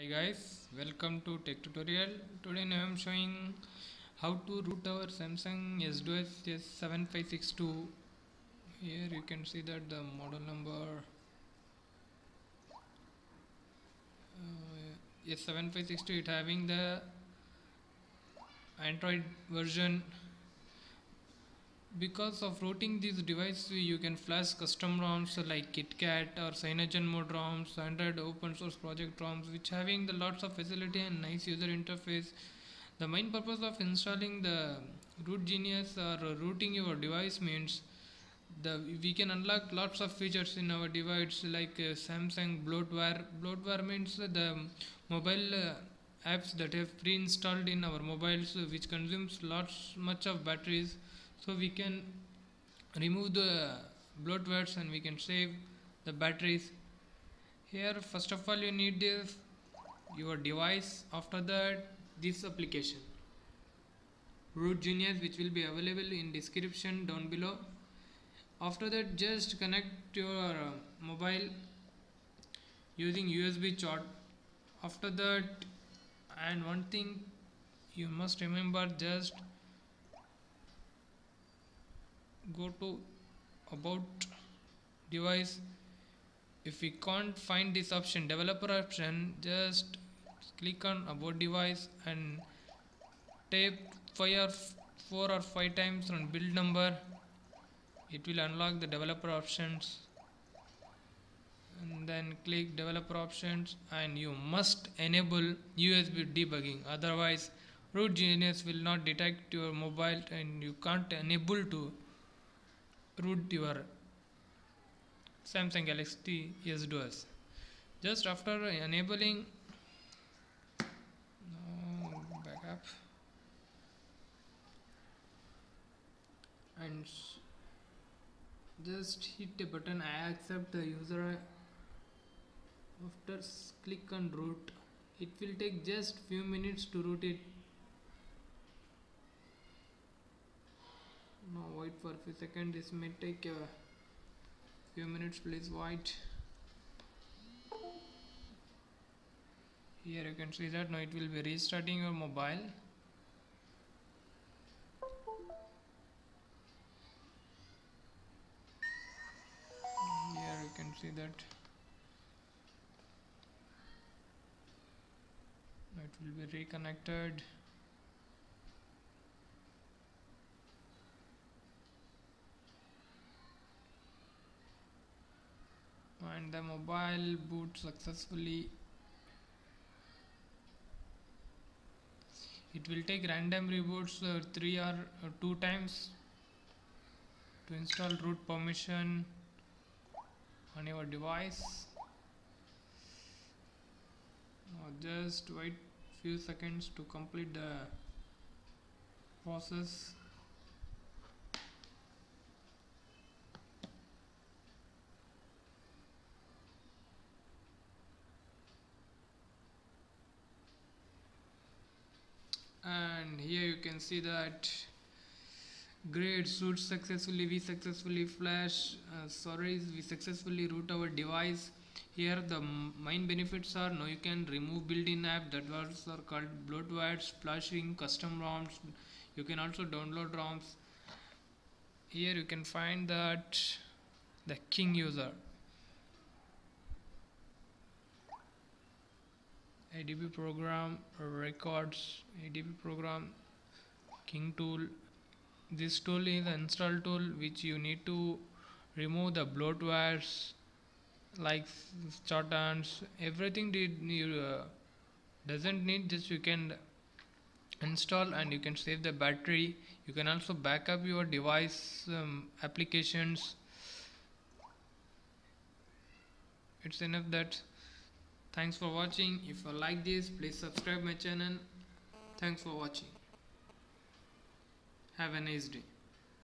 Hi guys, welcome to tech tutorial. Today I am showing how to root our Samsung S Duos S7562. Here you can see that the model number uh, S7562 it having the Android version because of rooting this device you can flash custom ROMs like KitKat or CyanogenMod ROMs, Android open source project ROMs which having the lots of facility and nice user interface. The main purpose of installing the root genius or rooting your device means the we can unlock lots of features in our device like uh, Samsung bloatware. Bloatware means the mobile uh, apps that have pre-installed in our mobiles which consumes lots much of batteries so we can remove the bloatwares and we can save the batteries. Here first of all you need this your device. After that this application. Root genius which will be available in description down below. After that just connect your uh, mobile using USB chart. After that and one thing you must remember just go to about device. If we can't find this option developer option just click on about device and tap fire four or five times on build number. It will unlock the developer options. And then click developer options and you must enable USB debugging. Otherwise root genius will not detect your mobile and you can't enable to root your Samsung Galaxy S Duos. Just after enabling no backup and just hit the button I accept the user after click on root it will take just few minutes to root it now wait for a few seconds. This may take a few minutes. Please wait. Here you can see that. Now it will be restarting your mobile. Here you can see that. Now it will be reconnected the mobile boot successfully. It will take random reboots uh, three or uh, two times to install root permission on your device. Now just wait few seconds to complete the process and here you can see that great root successfully we successfully flash uh, sorry we successfully root our device. Here the main benefits are now you can remove built-in app that was are called bloatwares flashing custom ROMs. You can also download ROMs. Here you can find that the king user ADB program records ADB program king tool. This tool is an install tool which you need to remove the bloatwares like chartans everything did you uh, doesn't need this you can install and you can save the battery. You can also backup your device um, applications. It's enough that thanks for watching. If you like this please subscribe my channel. Thanks for watching. Have a nice day